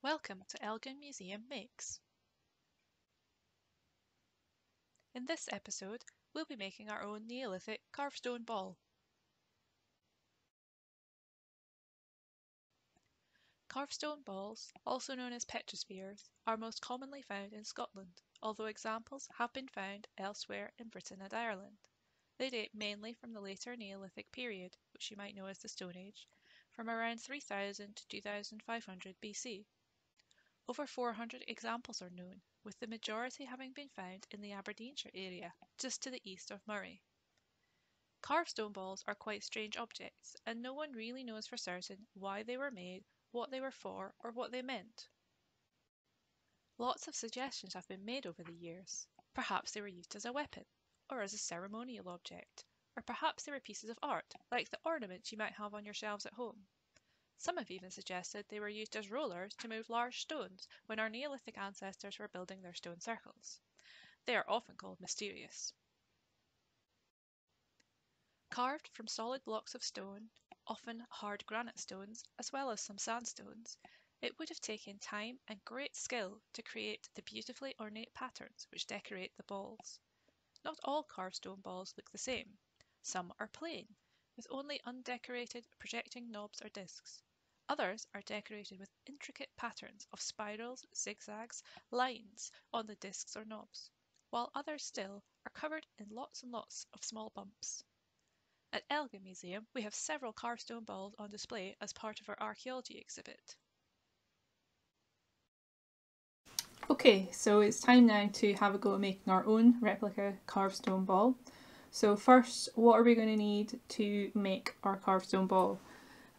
Welcome to Elgin Museum Makes. In this episode, we'll be making our own Neolithic carved stone ball. Carved stone balls, also known as petrospheres, are most commonly found in Scotland, although examples have been found elsewhere in Britain and Ireland. They date mainly from the later Neolithic period, which you might know as the Stone Age, from around 3000 to 2500 BC. Over 400 examples are known, with the majority having been found in the Aberdeenshire area, just to the east of Moray. Carved stone balls are quite strange objects, and no one really knows for certain why they were made, what they were for, or what they meant. Lots of suggestions have been made over the years. Perhaps they were used as a weapon, or as a ceremonial object, or perhaps they were pieces of art, like the ornaments you might have on your shelves at home. Some have even suggested they were used as rollers to move large stones when our Neolithic ancestors were building their stone circles. They are often called mysterious. Carved from solid blocks of stone, often hard granite stones, as well as some sandstones, it would have taken time and great skill to create the beautifully ornate patterns which decorate the balls. Not all carved stone balls look the same. Some are plain, with only undecorated projecting knobs or discs. Others are decorated with intricate patterns of spirals, zigzags, lines on the discs or knobs, while others still are covered in lots and lots of small bumps. At Elgin Museum, we have several carved stone balls on display as part of our archaeology exhibit. Okay, so it's time now to have a go at making our own replica carved stone ball. So first, what are we going to need to make our carved stone ball?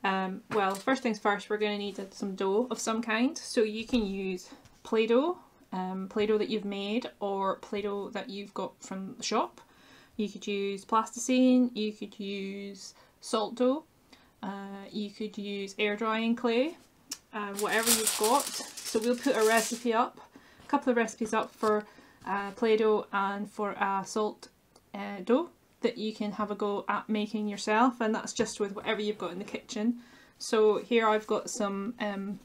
Um, well, first things first, we're going to need some dough of some kind. So you can use Play-Doh, um, Play-Doh that you've made or Play-Doh that you've got from the shop. You could use plasticine, you could use salt dough, uh, you could use air drying clay, uh, whatever you've got. So we'll put a recipe up, a couple of recipes up for uh, Play-Doh and for uh, salt uh, dough that you can have a go at making yourself and that's just with whatever you've got in the kitchen. So here I've got some um,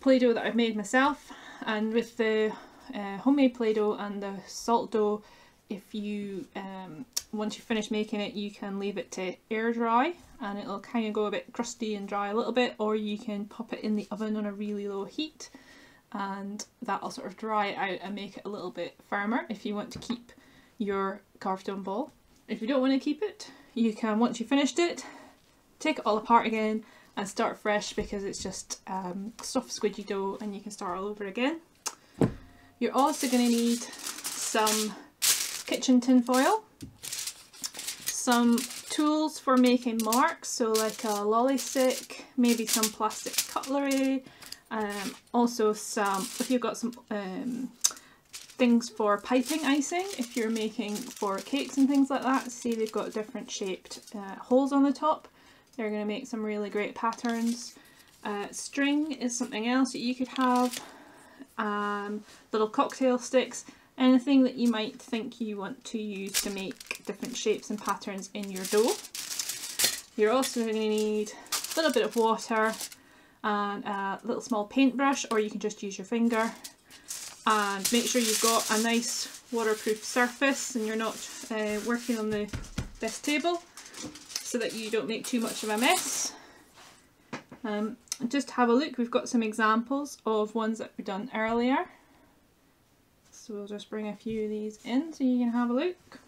Play-Doh that I've made myself and with the uh, homemade Play-Doh and the salt dough if you um, once you finish making it you can leave it to air dry and it'll kind of go a bit crusty and dry a little bit or you can pop it in the oven on a really low heat and that'll sort of dry it out and make it a little bit firmer if you want to keep your carved on ball. If you don't want to keep it, you can, once you've finished it, take it all apart again and start fresh because it's just um, soft squidgy dough and you can start all over again. You're also going to need some kitchen tin foil, some tools for making marks, so like a lolly stick, maybe some plastic cutlery, um, also some, if you've got some um, things for piping icing if you're making for cakes and things like that. See they've got different shaped uh, holes on the top. They're going to make some really great patterns. Uh, string is something else that you could have. Um, little cocktail sticks. Anything that you might think you want to use to make different shapes and patterns in your dough. You're also going to need a little bit of water and a little small paintbrush or you can just use your finger and make sure you've got a nice waterproof surface and you're not uh, working on the this table so that you don't make too much of a mess. Um, just have a look, we've got some examples of ones that we've done earlier. So we'll just bring a few of these in so you can have a look.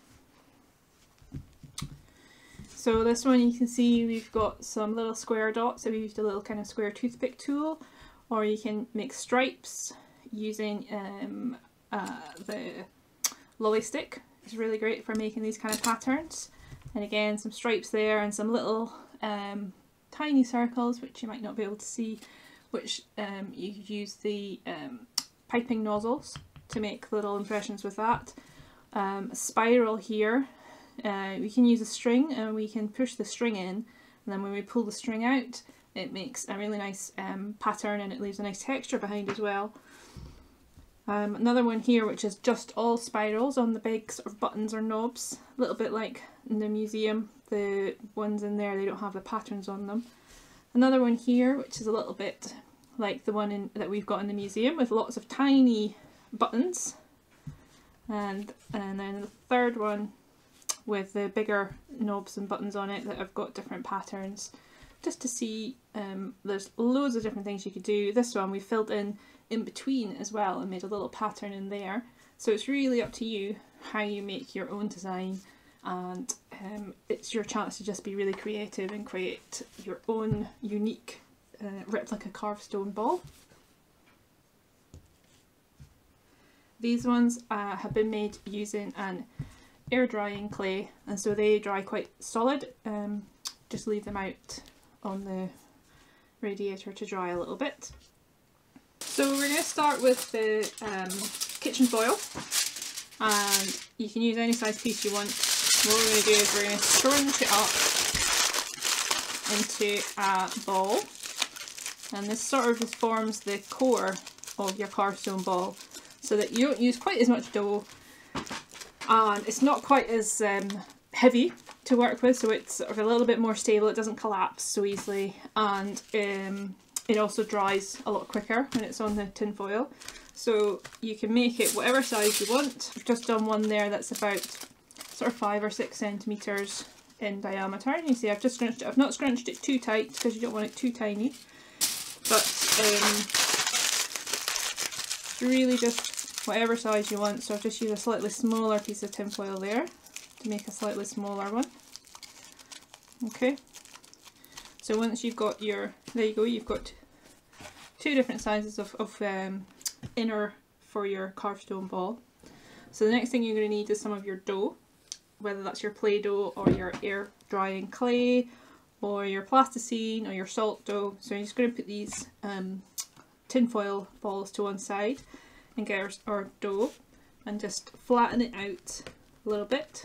So this one you can see we've got some little square dots, so we used a little kind of square toothpick tool, or you can make stripes using um, uh, the lolly stick. It's really great for making these kind of patterns. And again, some stripes there and some little um, tiny circles, which you might not be able to see, which um, you could use the um, piping nozzles to make little impressions with that. Um, a spiral here, uh, we can use a string and we can push the string in and then when we pull the string out it makes a really nice um, pattern and it leaves a nice texture behind as well. Um, another one here which is just all spirals on the big sort of buttons or knobs, a little bit like in the museum, the ones in there they don't have the patterns on them. Another one here which is a little bit like the one in, that we've got in the museum with lots of tiny buttons and and then the third one with the bigger knobs and buttons on it that have got different patterns just to see um, there's loads of different things you could do. This one we filled in in between as well and made a little pattern in there. So it's really up to you how you make your own design and um, it's your chance to just be really creative and create your own unique uh, replica carved stone ball. These ones uh, have been made using an air drying clay and so they dry quite solid. Um, just leave them out on the radiator to dry a little bit. So we're going to start with the um, kitchen foil. And you can use any size piece you want. What we're going to do is we're going to scrunch it up into a ball. And this sort of just forms the core of your carved stone ball so that you don't use quite as much dough. And it's not quite as um, heavy to work with so it's sort of a little bit more stable. It doesn't collapse so easily. And um, it also dries a lot quicker when it's on the tin foil. So you can make it whatever size you want. I've just done one there that's about sort of five or six centimeters in diameter. And you see I've just scrunched it. I've not scrunched it too tight because you don't want it too tiny. But um, really just whatever size you want. So I've just used a slightly smaller piece of tin foil there to make a slightly smaller one. Okay, so once you've got your, there you go, you've got two different sizes of, of um, inner for your carved stone ball. So the next thing you're going to need is some of your dough, whether that's your play dough or your air drying clay or your plasticine or your salt dough. So you're just going to put these um, tinfoil balls to one side and get our, our dough and just flatten it out a little bit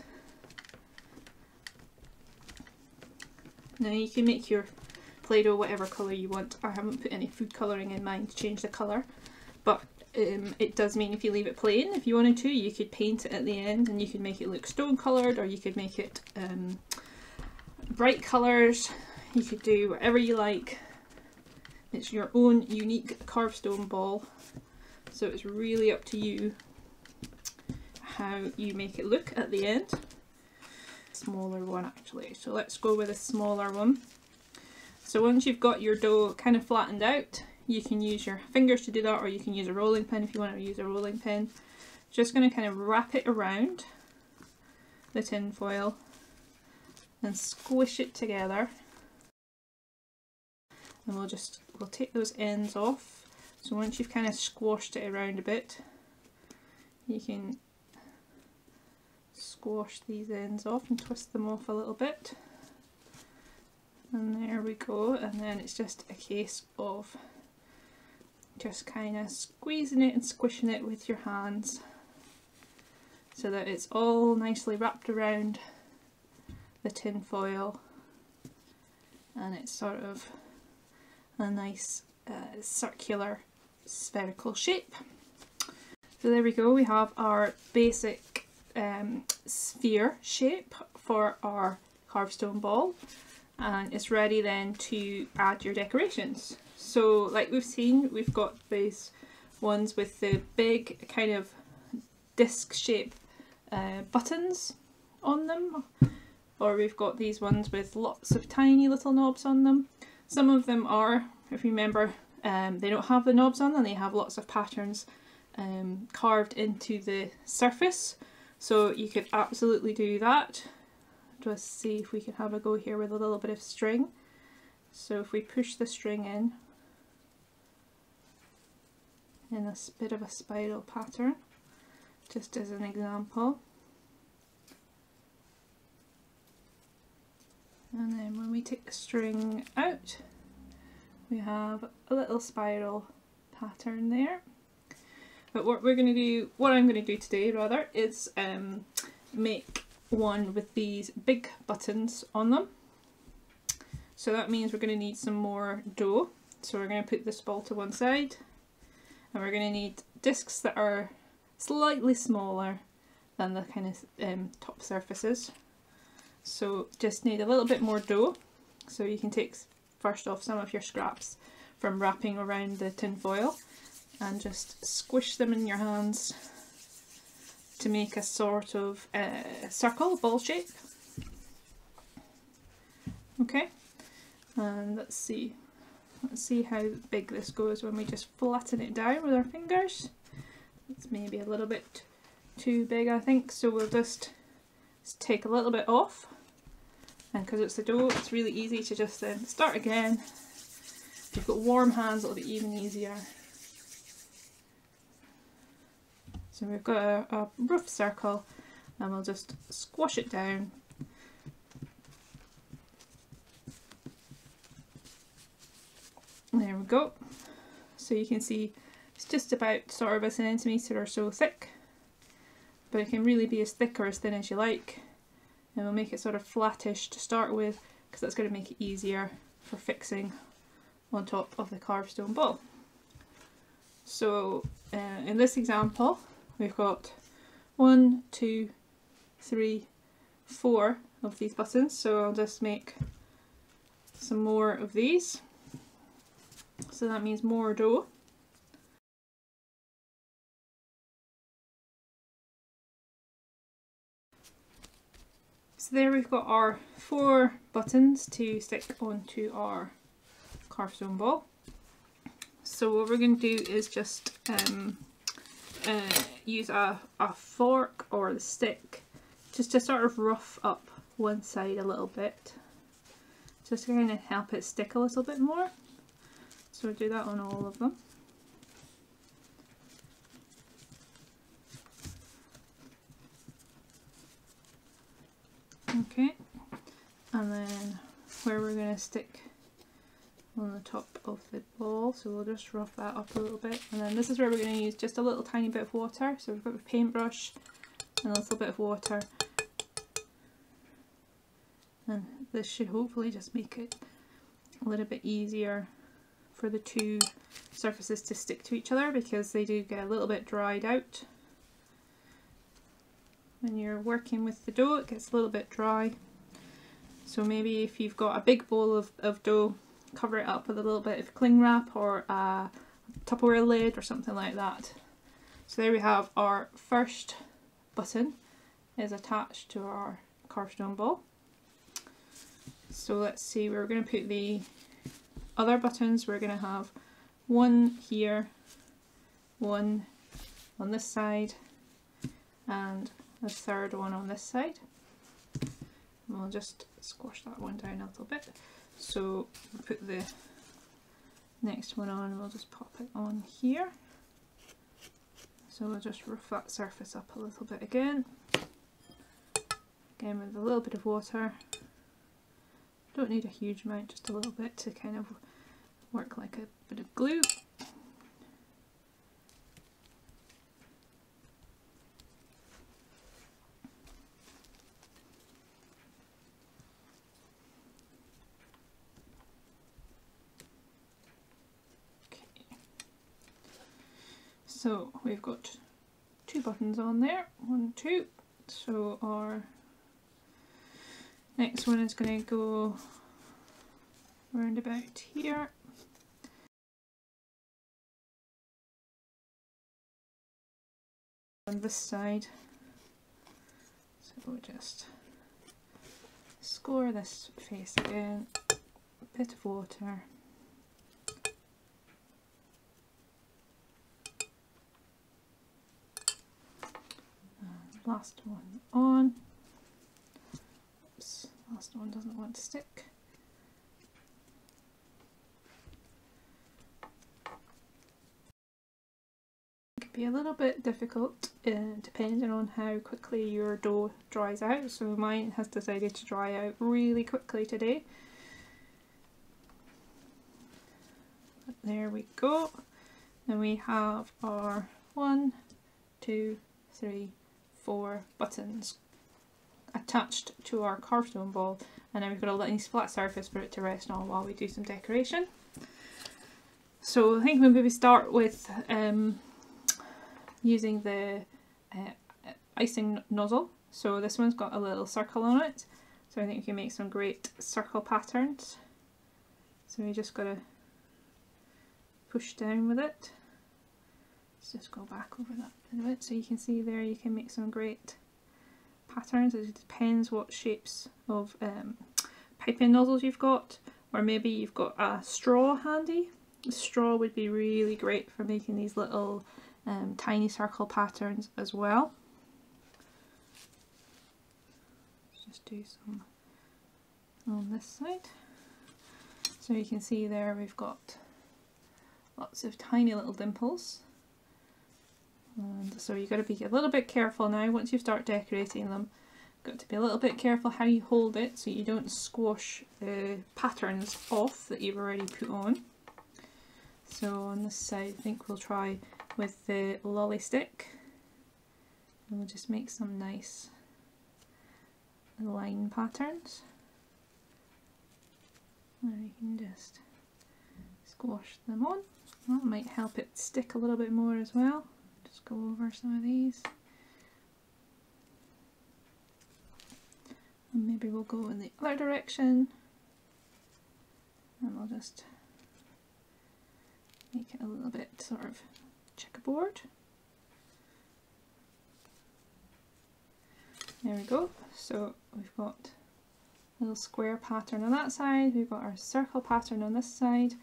Now you can make your Play-Doh whatever colour you want. I haven't put any food colouring in mine to change the colour. But um, it does mean if you leave it plain, if you wanted to, you could paint it at the end and you could make it look stone coloured or you could make it um, bright colours. You could do whatever you like. It's your own unique carved stone ball. So it's really up to you how you make it look at the end smaller one actually. So let's go with a smaller one. So once you've got your dough kind of flattened out, you can use your fingers to do that or you can use a rolling pin if you want to use a rolling pin. Just going to kind of wrap it around the tin foil and squish it together. And we'll just, we'll take those ends off. So once you've kind of squashed it around a bit, you can squash these ends off and twist them off a little bit and there we go and then it's just a case of just kind of squeezing it and squishing it with your hands so that it's all nicely wrapped around the tin foil and it's sort of a nice uh, circular spherical shape. So there we go, we have our basic um, sphere shape for our carved stone ball and it's ready then to add your decorations. So like we've seen we've got these ones with the big kind of disc shape uh, buttons on them or we've got these ones with lots of tiny little knobs on them. Some of them are, if you remember, um, they don't have the knobs on them, they have lots of patterns um, carved into the surface so you could absolutely do that. Just see if we can have a go here with a little bit of string. So if we push the string in, in a bit of a spiral pattern, just as an example. And then when we take the string out, we have a little spiral pattern there. But what we're going to do, what I'm going to do today rather, is um, make one with these big buttons on them. So that means we're going to need some more dough. So we're going to put this ball to one side and we're going to need discs that are slightly smaller than the kind of um, top surfaces. So just need a little bit more dough. So you can take first off some of your scraps from wrapping around the tin foil and just squish them in your hands to make a sort of uh, circle, ball shape. Okay, and let's see, let's see how big this goes when we just flatten it down with our fingers. It's maybe a little bit too big I think, so we'll just, take a little bit off and because it's the dough it's really easy to just then start again. If you've got warm hands it'll be even easier. So we've got a, a rough circle and we'll just squash it down There we go. So you can see it's just about sort of a centimetre or so thick, but it can really be as thick or as thin as you like. And we'll make it sort of flattish to start with because that's going to make it easier for fixing on top of the carved stone ball. So uh, in this example we've got one, two, three, four of these buttons so I'll just make some more of these. So that means more dough. So there we've got our four buttons to stick onto our carved stone ball. So what we're going to do is just um, uh, use a, a fork or the stick just to sort of rough up one side a little bit just to kind of help it stick a little bit more. So do that on all of them. Okay, and then where we're going to stick on the top of the ball, so we'll just rough that up a little bit. And then this is where we're going to use just a little tiny bit of water. So we've got a paintbrush and a little bit of water. And this should hopefully just make it a little bit easier for the two surfaces to stick to each other because they do get a little bit dried out. When you're working with the dough it gets a little bit dry. So maybe if you've got a big bowl of, of dough, cover it up with a little bit of cling wrap or a Tupperware lid or something like that. So there we have our first button is attached to our carved stone ball. So let's see, we're going to put the other buttons we're going to have one here, one on this side and a third one on this side. And we'll just squash that one down a little bit. So put the next one on, we'll just pop it on here. So we'll just rough that surface up a little bit again. Again with a little bit of water. Don't need a huge amount, just a little bit to kind of work like a bit of glue. So we've got two buttons on there, one, two. So our next one is going to go round about here on this side. So we'll just score this face again, a bit of water. Last one on. Oops, last one doesn't want to stick. It can be a little bit difficult uh, depending on how quickly your dough dries out. So mine has decided to dry out really quickly today. But there we go. And we have our one, two, three, four buttons attached to our carved stone ball and then we've got a nice flat surface for it to rest on while we do some decoration. So I think we'll maybe start with um, using the uh, icing nozzle. So this one's got a little circle on it. So I think you can make some great circle patterns. So we just got to push down with it. Just go back over that a bit so you can see there you can make some great patterns. It depends what shapes of um, piping nozzles you've got or maybe you've got a straw handy. Straw would be really great for making these little um, tiny circle patterns as well. Let's just do some on this side. So you can see there we've got lots of tiny little dimples. And so you've got to be a little bit careful now once you start decorating them. Got to be a little bit careful how you hold it so you don't squash the patterns off that you've already put on. So on this side I think we'll try with the lolly stick and we'll just make some nice line patterns. And you can just squash them on. That might help it stick a little bit more as well. Go over some of these. And maybe we'll go in the other direction. And we'll just make it a little bit sort of checkerboard. There we go. So we've got a little square pattern on that side, we've got our circle pattern on this side.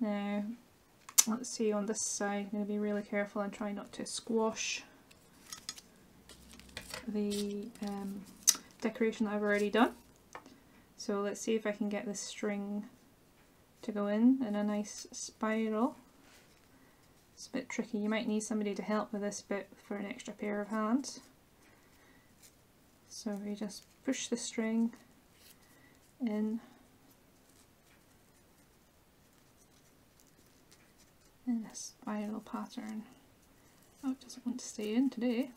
Now let's see on this side, I'm going to be really careful and try not to squash the um, decoration that I've already done. So let's see if I can get this string to go in in a nice spiral. It's a bit tricky, you might need somebody to help with this bit for an extra pair of hands. So we just push the string in in spiral pattern. Oh, it doesn't want to stay in today.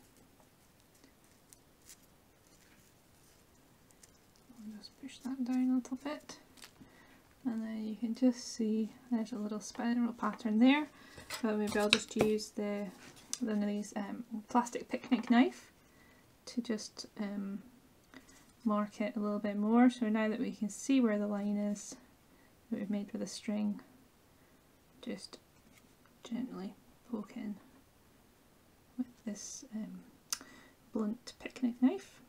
I'll just push that down a little bit and then you can just see there's a little spiral pattern there but maybe I'll just use the one of these um, plastic picnic knife to just um, mark it a little bit more so now that we can see where the line is that we've made for the string just gently poke in with this um, blunt picnic knife.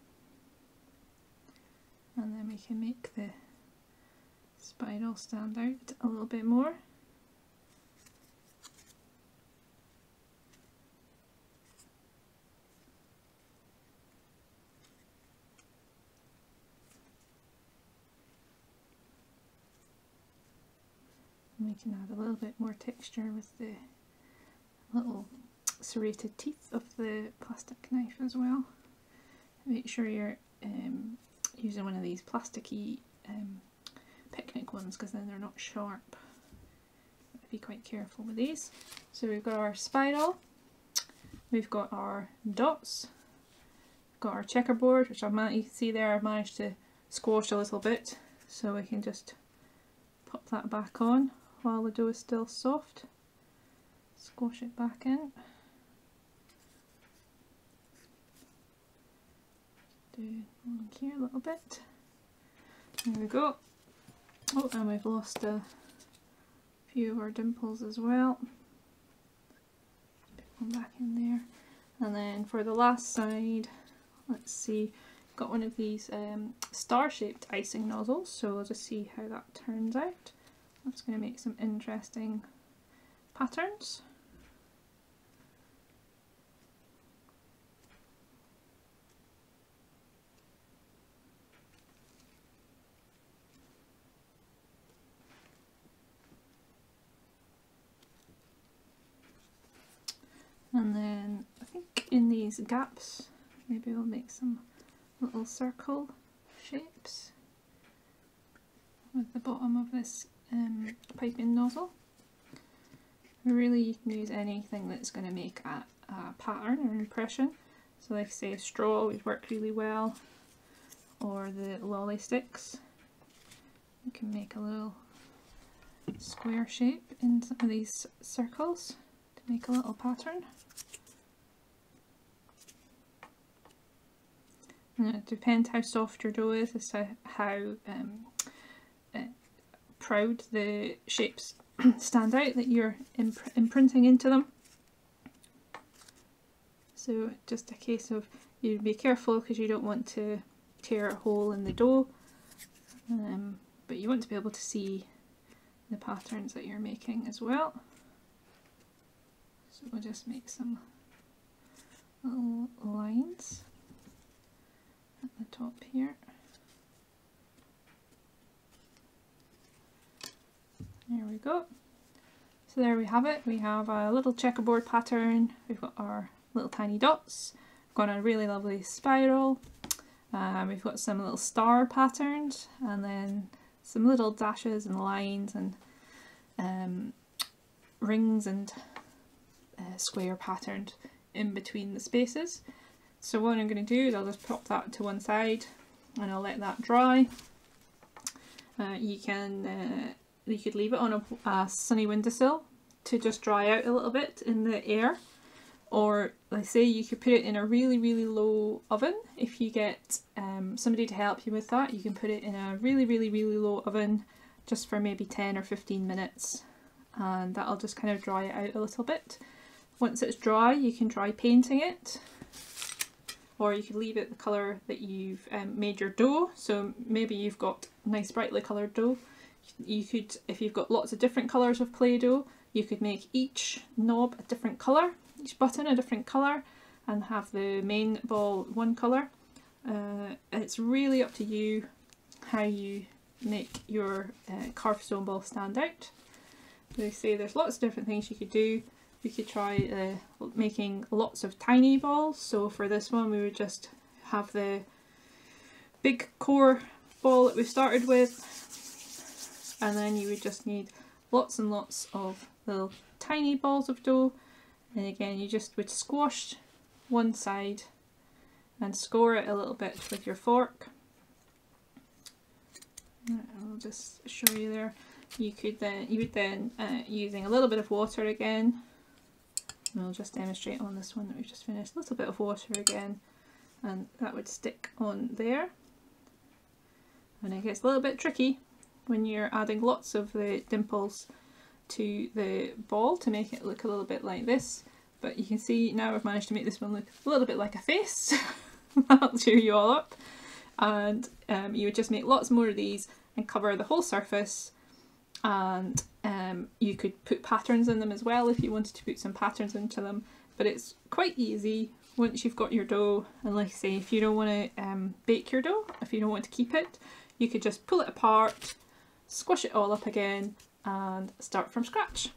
And then we can make the spiral stand out a little bit more can add a little bit more texture with the little serrated teeth of the plastic knife as well. Make sure you're um, using one of these plasticky um, picnic ones because then they're not sharp. Be quite careful with these. So we've got our spiral, we've got our dots, got our checkerboard which I might you see there I've managed to squash a little bit so we can just pop that back on while the dough is still soft. Squash it back in. Do one here a little bit. There we go. Oh, and we've lost a few of our dimples as well. Put one back in there. And then for the last side, let's see, got one of these um, star-shaped icing nozzles, so we'll just see how that turns out. That's going to make some interesting patterns. And then I think in these gaps maybe we'll make some little circle shapes with the bottom of this um, piping nozzle. Really you can use anything that's going to make a, a pattern or impression. So like say straw would work really well or the lolly sticks. You can make a little square shape in some of these circles to make a little pattern. And it depends how soft your dough is as to how um, proud the shapes stand out that you're imp imprinting into them. So just a case of you be careful because you don't want to tear a hole in the dough um, but you want to be able to see the patterns that you're making as well. So we'll just make some little lines at the top here. There we go. So there we have it. We have a little checkerboard pattern. We've got our little tiny dots. We've got a really lovely spiral. Um, we've got some little star patterns and then some little dashes and lines and um, rings and uh, square patterned in between the spaces. So what I'm going to do is I'll just pop that to one side and I'll let that dry. Uh, you can uh, you could leave it on a, a sunny windowsill to just dry out a little bit in the air. Or let's say you could put it in a really really low oven. If you get um, somebody to help you with that you can put it in a really really really low oven just for maybe 10 or 15 minutes. And that'll just kind of dry it out a little bit. Once it's dry you can try painting it or you could leave it the colour that you've um, made your dough so maybe you've got nice brightly coloured dough you could if you've got lots of different colours of Play-Doh you could make each knob a different colour each button a different colour and have the main ball one colour. Uh, it's really up to you how you make your uh, carved stone ball stand out. They say there's lots of different things you could do. You could try uh, making lots of tiny balls. So for this one we would just have the big core ball that we started with and then you would just need lots and lots of little tiny balls of dough and again you just would squash one side and score it a little bit with your fork. I'll just show you there. You could then, you would then, uh, using a little bit of water again, I'll just demonstrate on this one that we've just finished, a little bit of water again and that would stick on there. And it gets a little bit tricky when you're adding lots of the dimples to the ball to make it look a little bit like this but you can see now I've managed to make this one look a little bit like a face. That'll cheer you all up. And um, you would just make lots more of these and cover the whole surface and um, you could put patterns in them as well if you wanted to put some patterns into them but it's quite easy once you've got your dough and like I say if you don't want to um, bake your dough if you don't want to keep it you could just pull it apart squash it all up again and start from scratch.